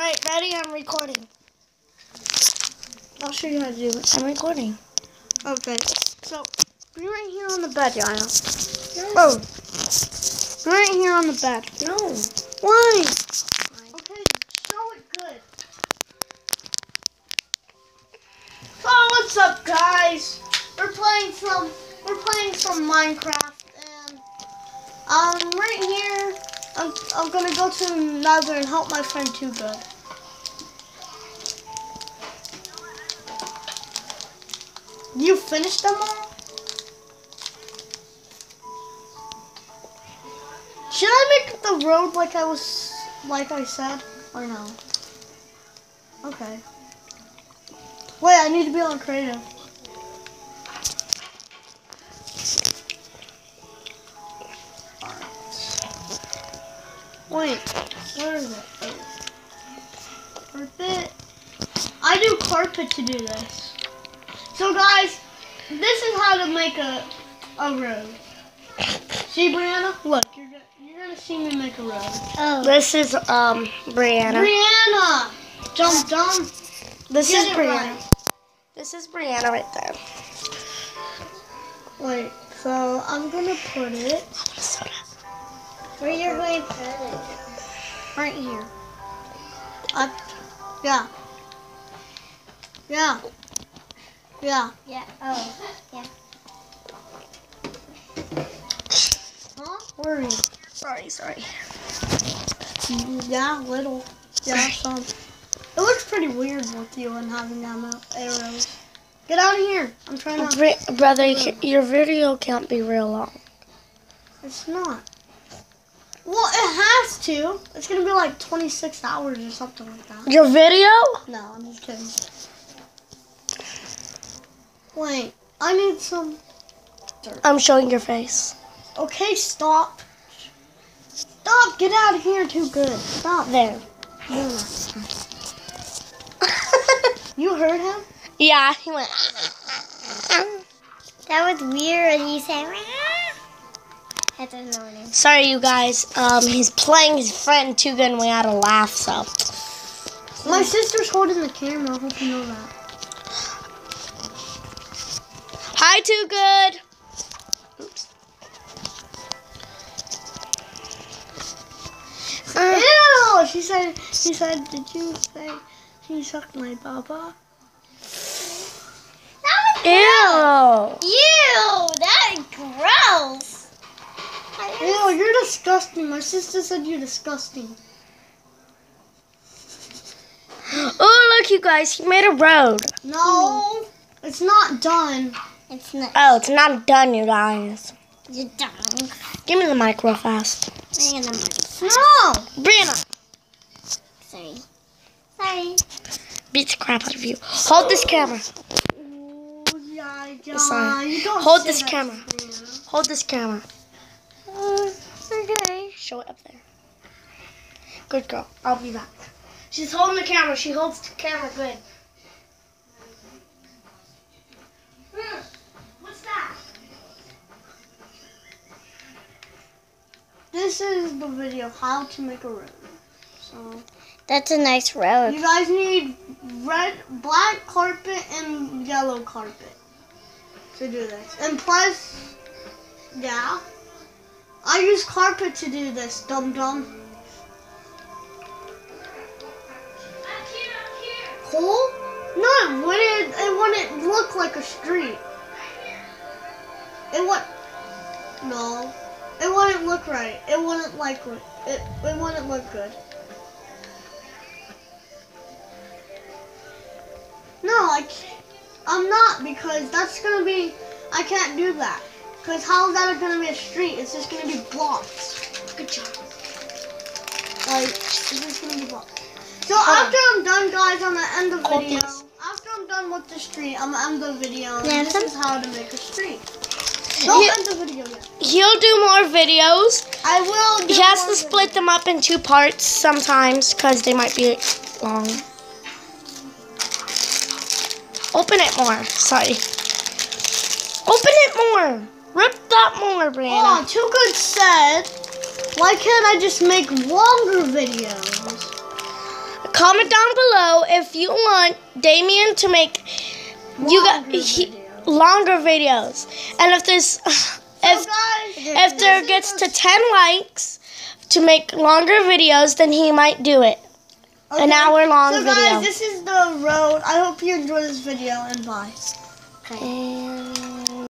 Alright, ready? I'm recording. I'll show you how to do it. I'm recording. Okay. So, be right here on the bed, Yana. Oh. Be right here on the bed. No. Why? Okay, show it good. Oh, what's up, guys? We're playing some. We're playing some Minecraft, and um, right here, I'm I'm gonna go to Nether and help my friend Too Good. You finished them all? Should I make the road like I was, like I said, or no? Okay. Wait, I need to be on creative. Wait, where is it? Carpet. I do carpet to do this. So guys, this is how to make a a road. See, Brianna? Look, you're gonna, you're gonna see me make a road. Oh. This is um Brianna. Brianna. Jump, jump. This Get is Brianna. right. This is Brianna right there. Wait, so I'm gonna put it Where you're going to put it? right here. Up. Yeah. Yeah. Yeah. Yeah. Oh. Yeah. Huh? Where are you? Sorry, sorry. Yeah, little. Yeah, some. It looks pretty weird with you and having them arrows. Get out of here. I'm trying to. brother, your video can't be real long. It's not. Well, it has to. It's gonna be like 26 hours or something like that. Your video? No, I'm just kidding. Wait, I need some. I'm showing your face. Okay, stop. Stop. Get out of here. Too good. Stop. There. You heard him? Yeah, he went. That was weird. And you said, "Rah." That's annoying. Sorry, you guys. Um, he's playing his friend too good, and we had to laugh. So My sister's holding the camera. I hope you know that. hi, too good. Oops. Uh, Ew! She said. She said. Did you say she sucked my baba? ew. Ew, that is gross. Ew, you're disgusting. My sister said you're disgusting. Oh, look, you guys. He made a road. No, it's not done. It's not. Oh, it's not done, you guys. You're dumb. Give me the mic real fast. I'm gonna. No. Brianna, Sorry. Sorry. beat the crap out of you. Hold this camera. Ooh, yeah, yeah. Sorry. You don't Hold this camera. Hold this camera. Show it up there. Good girl. I'll be back. She's holding the camera. She holds the camera good. Hmm, What's that? This is the video how to make a road. So That's a nice road. you guys need red, black carpet and yellow carpet to do this. And plus, yeah, I use carpet to do this. Dum dum. Hole? No, it wouldn't. It wouldn't look like a street. It would. No, it wouldn't look right. It wouldn't like it. It, it wouldn't look good. No, I can't. I'm not because that's gonna be. I can't do that. Cause how is that gonna be a street? It's just gonna be blocks. Good job. Like it's just gonna be blocks. So after I'm done, guys, I'm gonna end the Hold video. this. After I'm done with the street, I'm gonna end the video. Yeah, this is how to make a street. Don't Yeah. end the video yet. He'll do more videos. I will. do He has to split them up in two parts sometimes because they might be long. Open it more. Sorry. Open it more. Rip that more, Oh, Brianna. Too Good said, why can't I just make longer videos? comment down below if you want Damion to make you got Longer he, videos. longer videos. And if there's So if guys, if there gets to 10 likes to make longer videos, then he might do it. An hour long video. so video. guys, this is the road. I hope you enjoy this video and bye. And